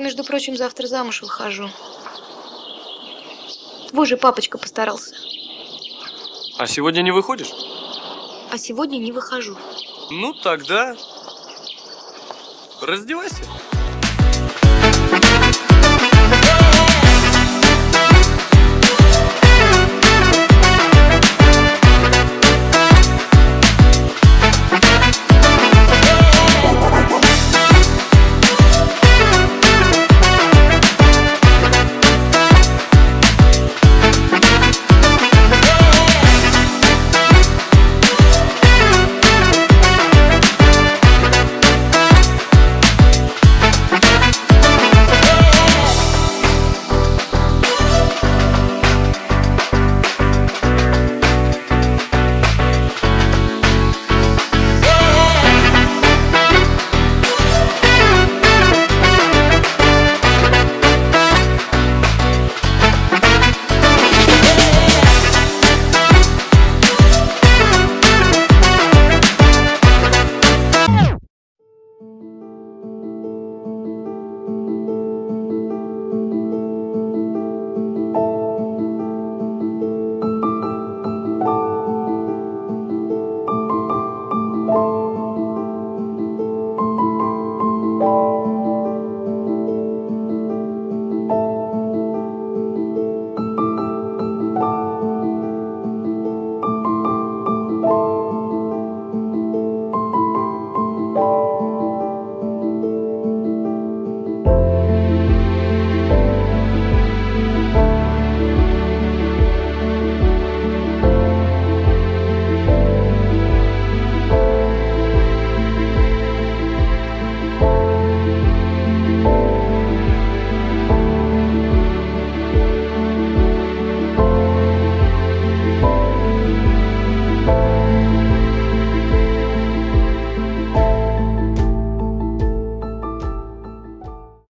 Я, между прочим, завтра замуж выхожу. Твой же папочка постарался. А сегодня не выходишь? А сегодня не выхожу. Ну, тогда раздевайся.